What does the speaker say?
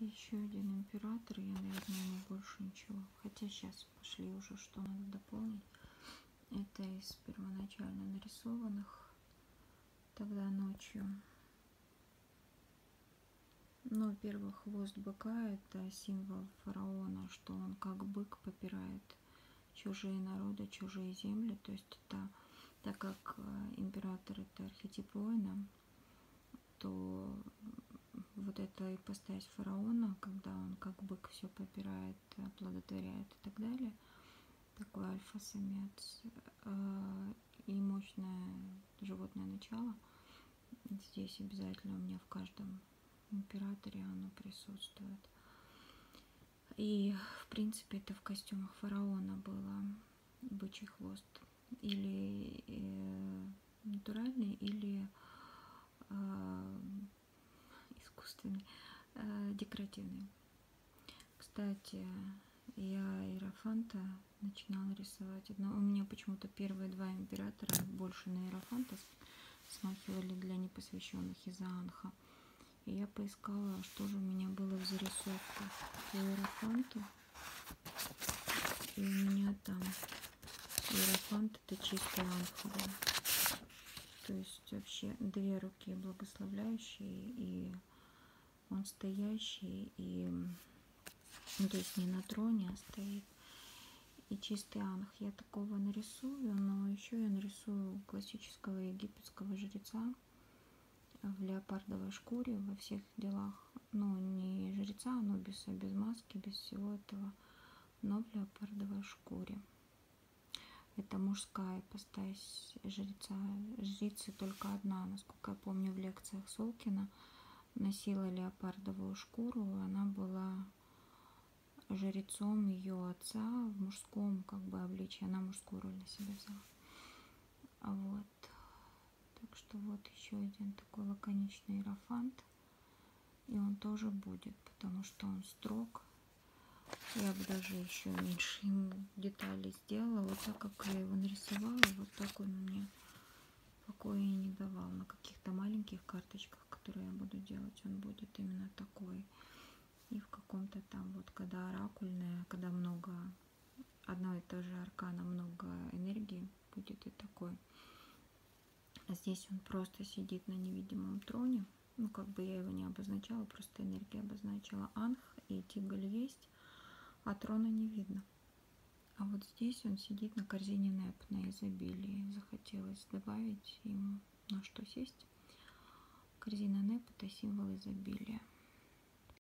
еще один император. Я, наверное, ему больше ничего. Хотя сейчас пошли уже, что надо дополнить. Это из первоначально нарисованных тогда ночью. Но первый хвост быка это символ фараона, что он как бык попирает чужие народы, чужие земли. То есть это, так как э, император это архетип воина, то вот эта ипостась фараона, когда он как бык все попирает, оплодотворяет и так далее, такой альфа-самец э, и мощное животное начало. Здесь обязательно у меня в каждом императоре оно присутствует. И, в принципе, это в костюмах фараона было бычий хвост. Или э, натуральный, или э, искусственный, э, декоративный. Кстати, я Иерофанта начинала рисовать. Но у меня почему-то первые два императора больше на Иерофанта смахивали для непосвященных из-за Анха. И я поискала, что же у меня было в зарисовках по. И у меня там Иерофант это чистый Анх был. То есть вообще две руки благословляющие и он стоящий и ну, то есть не на троне, а стоит. И чистый анх я такого нарисую, но еще я нарисую классического египетского жреца в леопардовой шкуре во всех делах. Ну, не жреца Анубиса, без маски, без всего этого, но в леопардовой шкуре. Это мужская ипостась жреца. Жрицы только одна, насколько я помню, в лекциях Солкина носила леопардовую шкуру. Она была жрецом ее отца в мужском как бы обличии. Она мужскую роль на себя взяла. А вот. Так что вот еще один такой лаконичный иерофант. И он тоже будет, потому что он строг. Я бы даже еще меньше ему деталей сделала. Вот так, как я его нарисовала, вот так он мне покоя не давал. На каких-то маленьких карточках, которые я буду делать, он будет именно такой и в каком-то там вот когда оракульное, когда много одно и то же аркана, много энергии будет и такой. А здесь он просто сидит на невидимом троне. Ну, как бы я его не обозначала, просто энергия обозначила. Анх и Тигаль есть, а трона не видно. А вот здесь он сидит на корзине Неп на изобилии. Захотелось добавить ему на что сесть. Корзина Неп это символ изобилия.